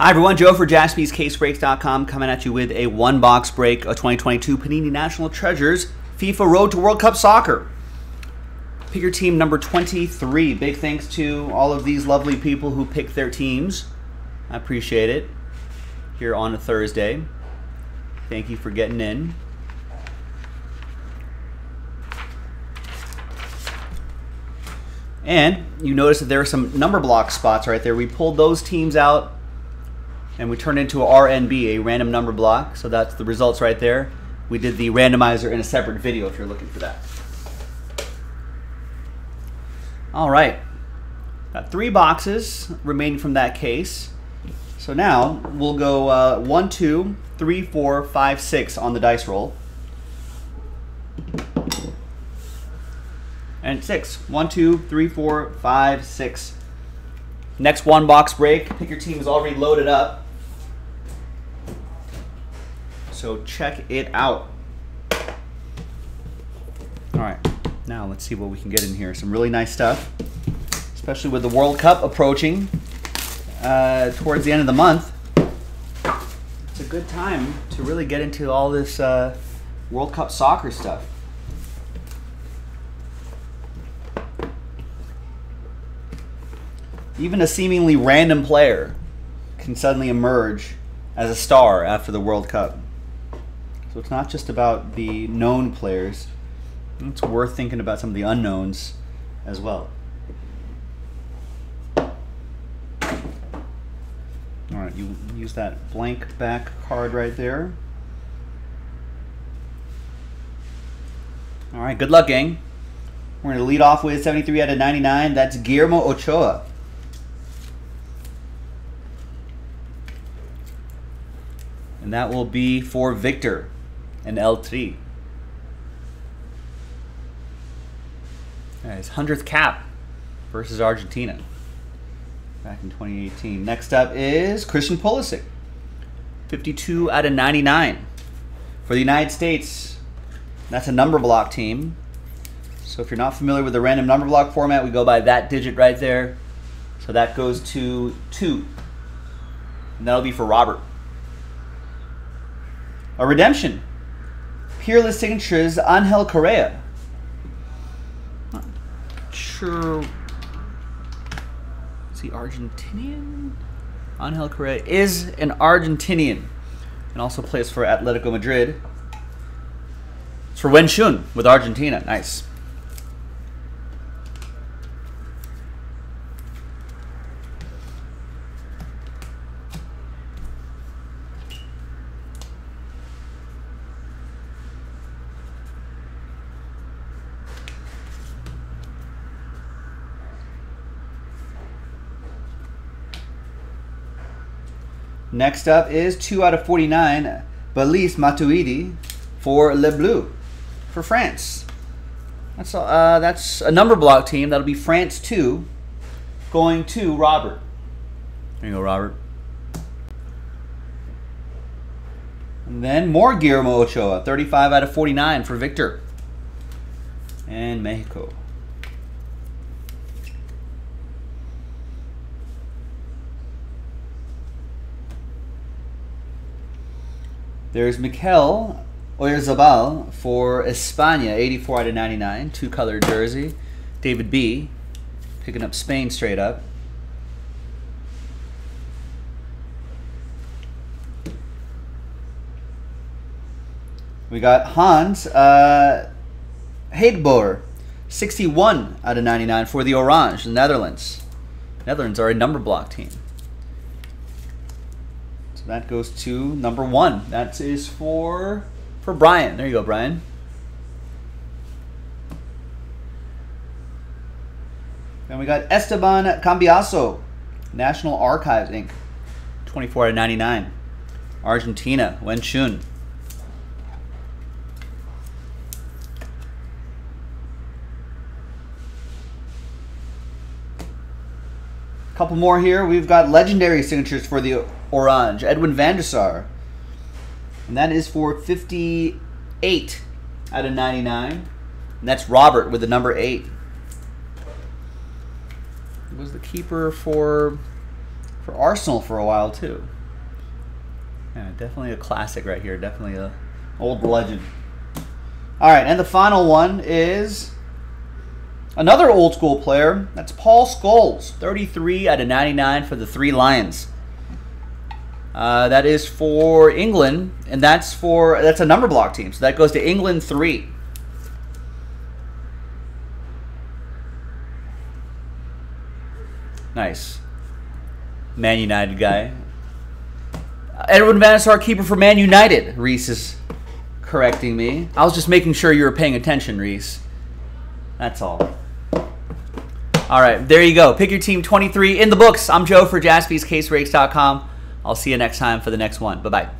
Hi everyone, Joe for jaspyscasebreaks.com coming at you with a one box break of 2022 Panini National Treasures FIFA Road to World Cup Soccer. Pick your team number 23. Big thanks to all of these lovely people who picked their teams. I appreciate it. Here on a Thursday. Thank you for getting in. And you notice that there are some number block spots right there. We pulled those teams out and we turned into a RNB, a random number block. So that's the results right there. We did the randomizer in a separate video if you're looking for that. All right. Got three boxes remaining from that case. So now we'll go uh, one, two, three, four, five, six on the dice roll. And six. One, two, three, four, five, six. Next one box break. Pick your team is already loaded up. So check it out. All right, now let's see what we can get in here. Some really nice stuff, especially with the World Cup approaching uh, towards the end of the month. It's a good time to really get into all this uh, World Cup soccer stuff. Even a seemingly random player can suddenly emerge as a star after the World Cup. So it's not just about the known players. It's worth thinking about some of the unknowns as well. All right, you use that blank back card right there. All right, good luck, gang. We're going to lead off with 73 out of 99. That's Guillermo Ochoa. And that will be for Victor and L3. his 100th cap versus Argentina back in 2018. Next up is Christian Pulisic. 52 out of 99 for the United States. That's a number block team. So if you're not familiar with the random number block format, we go by that digit right there. So that goes to 2. And that'll be for Robert. A redemption Peerless Signatures, Angel Correa. Not sure. Is he Argentinian? Angel Correa is an Argentinian and also plays for Atletico Madrid. It's for Wenzhou with Argentina. Nice. Next up is 2 out of 49, Blaise Matuidi for Le Bleu for France. That's, uh, that's a number block team. That'll be France 2 going to Robert. There you go, Robert. And then more Guillermo Ochoa, 35 out of 49 for Victor. And Mexico. There's Mikel Oyarzabal for España, 84 out of 99, two color jersey. David B. picking up Spain straight up. We got Hans uh, 61 out of 99 for the Orange, the Netherlands. Netherlands are a number block team. That goes to number one. That is for for Brian. There you go, Brian. Then we got Esteban Cambiasso, National Archives Inc. 24 out of 99. Argentina, Wenzhou. Couple more here. We've got legendary signatures for the Orange, Edwin van der Sar. And that is for 58 out of 99. And that's Robert with the number 8. was the keeper for for Arsenal for a while too. Yeah, definitely a classic right here. Definitely a old legend. All right, and the final one is another old school player. That's Paul Scholes, 33 out of 99 for the Three Lions. Uh, that is for England, and that's for that's a number block team. So that goes to England three. Nice. Man United guy. Edwin Van Sar, keeper for Man United. Reese is correcting me. I was just making sure you were paying attention, Reese. That's all. All right, there you go. Pick your team 23 in the books. I'm Joe for jaspyscasebreaks.com. I'll see you next time for the next one. Bye bye.